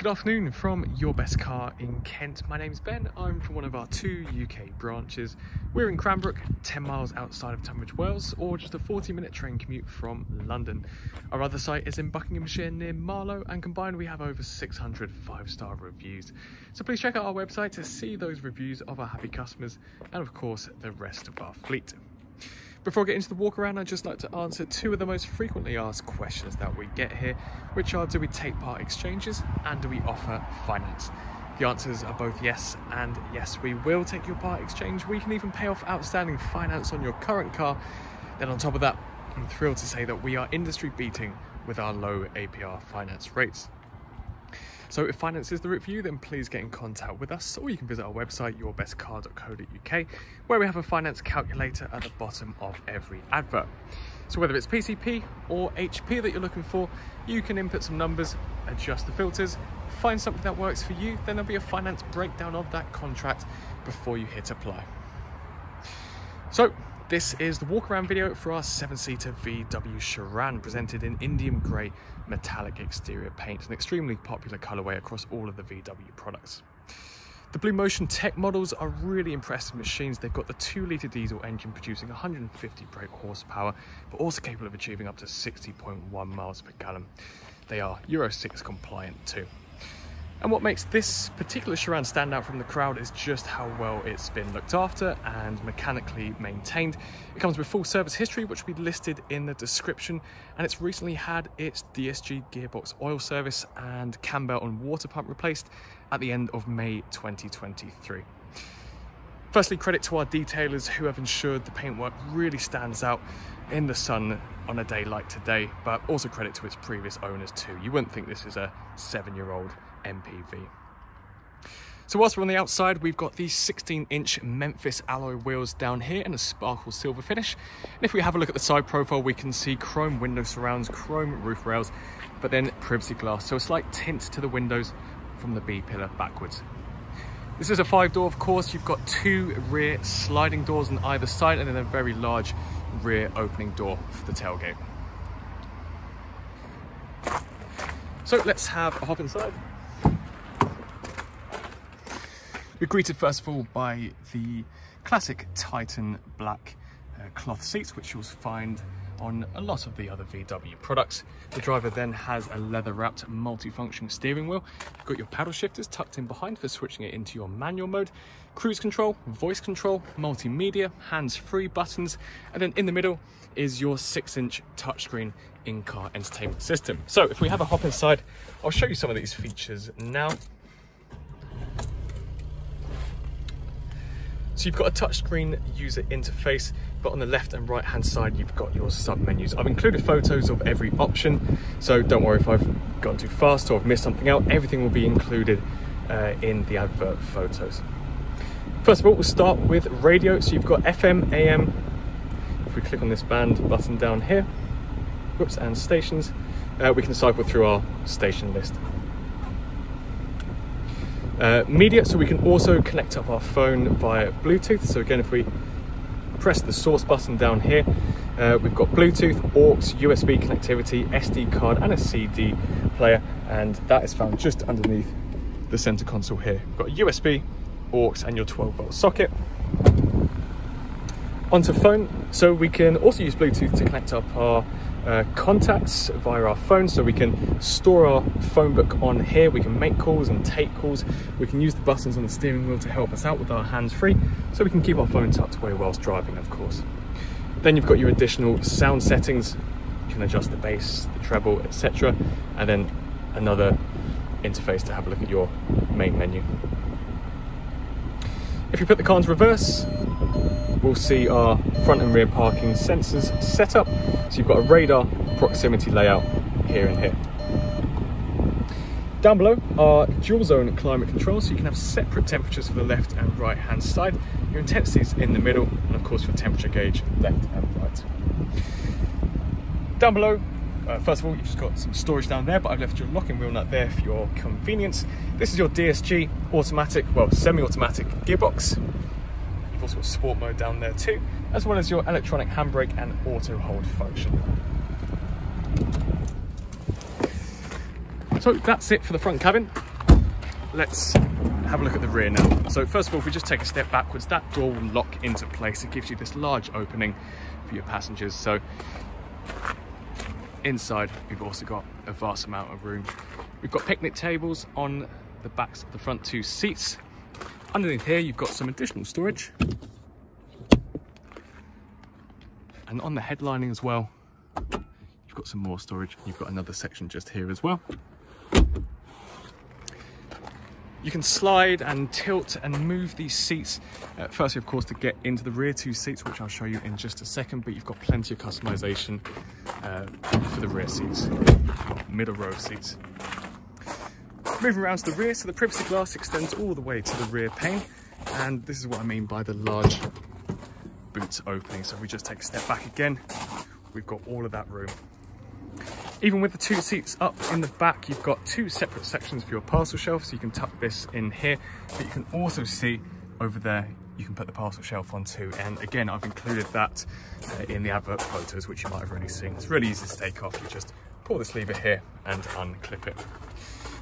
Good afternoon from Your Best Car in Kent. My name's Ben. I'm from one of our two UK branches. We're in Cranbrook, 10 miles outside of Tunbridge Wells, or just a 40 minute train commute from London. Our other site is in Buckinghamshire near Marlow, and combined we have over 600 five star reviews. So please check out our website to see those reviews of our happy customers and, of course, the rest of our fleet. Before I get into the walk around, I'd just like to answer two of the most frequently asked questions that we get here, which are do we take part exchanges and do we offer finance? The answers are both yes and yes, we will take your part exchange. We can even pay off outstanding finance on your current car. Then on top of that, I'm thrilled to say that we are industry beating with our low APR finance rates. So if finance is the route for you, then please get in contact with us or you can visit our website, yourbestcar.co.uk, where we have a finance calculator at the bottom of every advert. So whether it's PCP or HP that you're looking for, you can input some numbers, adjust the filters, find something that works for you, then there'll be a finance breakdown of that contract before you hit apply. So this is the walk around video for our seven seater VW Sharan presented in Indium grey metallic exterior paint, an extremely popular colorway across all of the VW products. The BlueMotion Tech models are really impressive machines. They've got the 2 litre diesel engine producing 150 brake horsepower, but also capable of achieving up to 60.1 miles per gallon. They are Euro 6 compliant too. And what makes this particular Sharan stand out from the crowd is just how well it's been looked after and mechanically maintained. It comes with full service history, which will be listed in the description, and it's recently had its DSG gearbox oil service and cam belt and water pump replaced at the end of May 2023. Firstly, credit to our detailers who have ensured the paintwork really stands out in the sun on a day like today, but also credit to its previous owners too. You wouldn't think this is a seven year old MPV. So whilst we're on the outside, we've got these 16 inch Memphis alloy wheels down here in a sparkle silver finish. And if we have a look at the side profile, we can see chrome window surrounds, chrome roof rails, but then privacy glass. So a slight tint to the windows from the B-pillar backwards. This is a five door, of course. You've got two rear sliding doors on either side and then a very large rear opening door for the tailgate. So let's have a hop inside. We're greeted first of all by the classic Titan black uh, cloth seats, which you'll find on a lot of the other VW products. The driver then has a leather wrapped multi-function steering wheel. You've got your paddle shifters tucked in behind for switching it into your manual mode, cruise control, voice control, multimedia, hands-free buttons, and then in the middle is your six inch touchscreen in-car entertainment system. So if we have a hop inside, I'll show you some of these features now. So you've got a touchscreen user interface, but on the left and right hand side, you've got your sub menus. I've included photos of every option, so don't worry if I've gone too fast or I've missed something out. Everything will be included uh, in the advert photos. First of all, we'll start with radio. So you've got FM, AM. If we click on this band button down here, whoops, and stations, uh, we can cycle through our station list. Uh, media, so we can also connect up our phone via Bluetooth. So again, if we press the source button down here, uh, we've got Bluetooth, AUX, USB connectivity, SD card, and a CD player, and that is found just underneath the center console here. We've got USB, AUX, and your 12 volt socket. Onto phone, so we can also use Bluetooth to connect up our uh, contacts via our phone so we can store our phone book on here. We can make calls and take calls. We can use the buttons on the steering wheel to help us out with our hands free so we can keep our phone tucked away whilst driving of course. Then you've got your additional sound settings. You can adjust the bass the treble etc and then another interface to have a look at your main menu. If you put the car into reverse we'll see our front and rear parking sensors set up. So you've got a radar proximity layout here and here. Down below are dual zone climate control, so you can have separate temperatures for the left and right hand side. Your intensities in the middle, and of course your temperature gauge left and right. Down below, uh, first of all, you've just got some storage down there, but I've left your locking wheel nut there for your convenience. This is your DSG automatic, well, semi-automatic gearbox. You've also sport mode down there too, as well as your electronic handbrake and auto hold function. So that's it for the front cabin. let's have a look at the rear now. So first of all, if we just take a step backwards, that door will lock into place. It gives you this large opening for your passengers. So inside, we've also got a vast amount of room. We've got picnic tables on the backs of the front two seats. Underneath here, you've got some additional storage. And on the headlining as well, you've got some more storage. You've got another section just here as well. You can slide and tilt and move these seats. Uh, firstly, of course, to get into the rear two seats, which I'll show you in just a second, but you've got plenty of customization uh, for the rear seats, middle row seats. Moving around to the rear, so the privacy glass extends all the way to the rear pane, and this is what I mean by the large boot opening. So if we just take a step back again, we've got all of that room. Even with the two seats up in the back, you've got two separate sections for your parcel shelf, so you can tuck this in here, but you can also see over there, you can put the parcel shelf on too. And again, I've included that uh, in the advert photos, which you might have already seen. It's really easy to take off. You just pull this lever here and unclip it.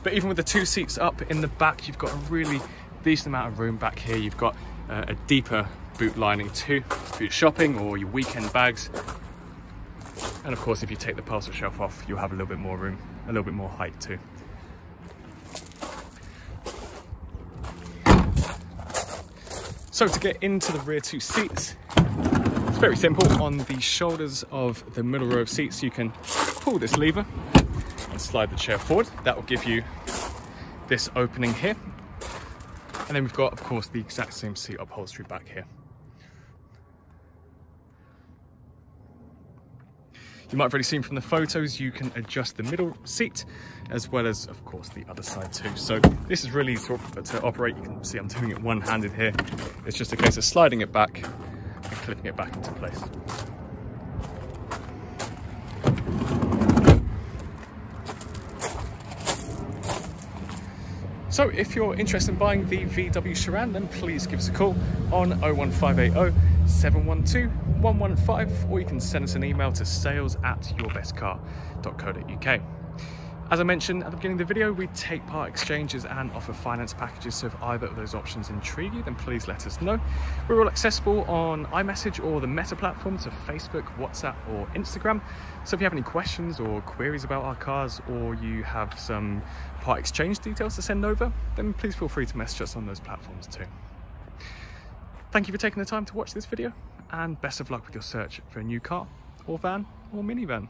But even with the two seats up in the back, you've got a really decent amount of room back here. You've got uh, a deeper boot lining too for your shopping or your weekend bags and of course, if you take the parcel shelf off, you'll have a little bit more room, a little bit more height too. So to get into the rear two seats, it's very simple. On the shoulders of the middle row of seats, you can pull this lever and slide the chair forward. That will give you this opening here. And then we've got, of course, the exact same seat upholstery back here. You might have already seen from the photos, you can adjust the middle seat as well as, of course, the other side too. So this is really sort of to operate. You can see I'm doing it one-handed here. It's just a case of sliding it back and clipping it back into place. So if you're interested in buying the VW Sharan, then please give us a call on 01580 712 115 or you can send us an email to sales at yourbestcar.co.uk. As I mentioned at the beginning of the video, we take part exchanges and offer finance packages, so if either of those options intrigue you, then please let us know. We're all accessible on iMessage or the Meta platform, so Facebook, WhatsApp or Instagram. So if you have any questions or queries about our cars or you have some part exchange details to send over, then please feel free to message us on those platforms too. Thank you for taking the time to watch this video and best of luck with your search for a new car or van or minivan.